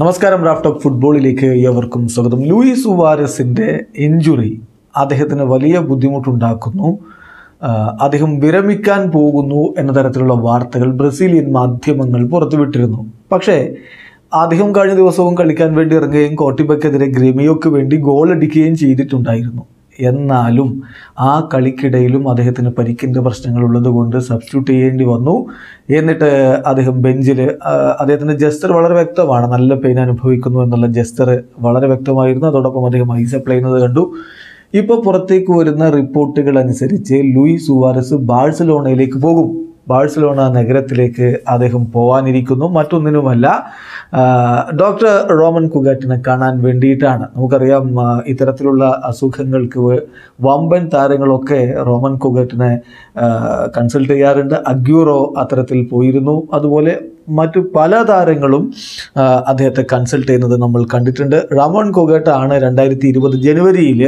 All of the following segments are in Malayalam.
നമസ്കാരം റാഫ്റ്റ് ഓഫ് ഫുട്ബോളിലേക്ക് ഏവർക്കും സ്വാഗതം. ലൂയിസ് ഉവാരസിന്റെ ഇഞ്ചുറി അദ്ദേഹത്തിന് വലിയ ബുദ്ധിമുട്ടുണ്ടാക്കുന്നു. അദ്ദേഹം വിരമിക്കാൻ പോകുന്നു എന്ന തരത്തിലുള്ള വാർത്തകൾ ബ്രസീലിയൻ മാധ്യമങ്ങൾ പുറത്തുവിട്ടിരുന്നു. പക്ഷേ അദ്ദേഹം കഴിഞ്ഞ ദിവസവും കളിക്കാൻ വേണ്ടി ഇറങ്ങുകയും കോട്ടിബക്കെതിരെ ഗ്രെമിയോക്ക് വേണ്ടി ഗോൾ അടിക്കുകയും ചെയ്തിട്ടുണ്ടായിരുന്നു. എന്നാലും ആ കളിക്കിടയിലും അദ്ദേഹത്തിന് പരിക്കിന്റെ പ്രശ്നങ്ങൾ ഉള്ളതുകൊണ്ട് സബ്സ്റ്റിറ്റ്യൂട്ട് ചെയ്യേണ്ടി വന്നു. എന്നിട്ട് അദ്ദേഹം ബെഞ്ചിൽ അദ്ദേഹത്തിന്റെ ജസ്റ്റർ വളരെ വ്യക്തമാണ് നല്ല പെയിൻ അനുഭവിക്കുന്നു എന്നുള്ള ജസ്റ്റർ വളരെ വ്യക്തമായിരുന്നു. അതോടൊപ്പം അദ്ദേഹം ഐസ് അപ്ലൈ ചെയ്യുന്നത് കണ്ടു. ഇപ്പോൾ പുറത്തേക്ക് വരുന്ന റിപ്പോർട്ടുകൾ അനുസരിച്ച് ലൂയി സുവാരസ് ബാഴ്സലോണയിലേക്ക് പോകും. ബാഴ്സലോണ നഗരത്തിലേക്ക് അദ്ദേഹം പോവാനിരിക്കുന്നു. മറ്റൊന്നിനുമല്ല ഡോക്ടർ റോമൻ കുഗാറ്റിനെ കാണാൻ വേണ്ടിയിട്ടാണ്. നമുക്കറിയാം ഇത്തരത്തിലുള്ള അസുഖങ്ങൾക്ക് വമ്പൻ താരങ്ങളൊക്കെ റോമൻ കുഗാറ്റിനെ കൺസൾട്ട് ചെയ്യാറുണ്ട്. അഗ്യൂറോ അത്തരത്തിൽ പോയിരുന്നു. അതുപോലെ മറ്റു പല താരങ്ങളും അദ്ദേഹത്തെ കൺസൾട്ട് ചെയ്യുന്നത് നമ്മൾ കണ്ടിട്ടുണ്ട്. റാമോൺ കൊഗേട്ടാണ് രണ്ടായിരത്തി ഇരുപത് ജനുവരിയിൽ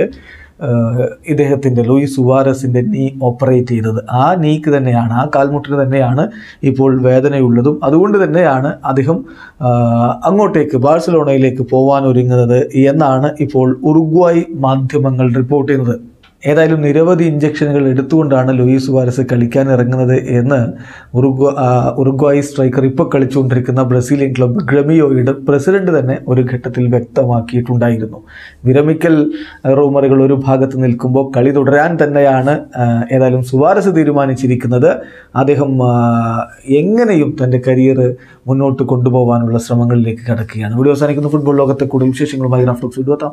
ഇദ്ദേഹത്തിന്റെ ലൂയിസ് സുവാരസിന്റെ നീ ഓപ്പറേറ്റ് ചെയ്തത്. ആ നീക്ക് തന്നെയാണ് ആ കാൽമുട്ടിന് തന്നെയാണ് ഇപ്പോൾ വേദനയുള്ളതും. അതുകൊണ്ട് തന്നെയാണ് അദ്ദേഹം അങ്ങോട്ടേക്ക് ബാഴ്സലോണയിലേക്ക് പോകാൻ ഒരുങ്ങുന്നത് എന്നാണ് ഇപ്പോൾ ഉറുഗ്വായ് മാധ്യമങ്ങൾ റിപ്പോർട്ട് ചെയ്യുന്നത്. ഏതായാലും നിരവധി ഇഞ്ചക്ഷനുകൾ എടുത്തുകൊണ്ടാണ് ലൂയിസ് വാരസ് കളിക്കാൻ ഇറങ്ങുന്നത് എന്ന് ഉറുഗ്വ ഉറുഗ്വായി സ്ട്രൈക്കർ ഇപ്പോൾ കളിച്ചുകൊണ്ടിരിക്കുന്ന ബ്രസീലിയൻ ക്ലബ്ബ് ഗ്രമിയോയുടെ പ്രസിഡന്റ് തന്നെ ഒരു ഘട്ടത്തിൽ വ്യക്തമാക്കിയിട്ടുണ്ടായിരുന്നു. വിരമിക്കൽ റൂമറുകൾ ഒരു ഭാഗത്ത് നിൽക്കുമ്പോൾ കളി തുടരാൻ തന്നെയാണ് ഏതായാലും സുവാരസ് തീരുമാനിച്ചിരിക്കുന്നത്. അദ്ദേഹം എങ്ങനെയും തന്റെ കരിയർ മുന്നോട്ട് കൊണ്ടുപോകാനുള്ള ശ്രമങ്ങളിലേക്ക് കടക്കുകയാണ്. വീഡിയോ അവസാനിക്കുന്ന. ഫുട്ബോൾ ലോകത്തെ കൂടുതൽ വിശേഷങ്ങളുമായി റാഫ്ലോക്സ് വിടുവത്താം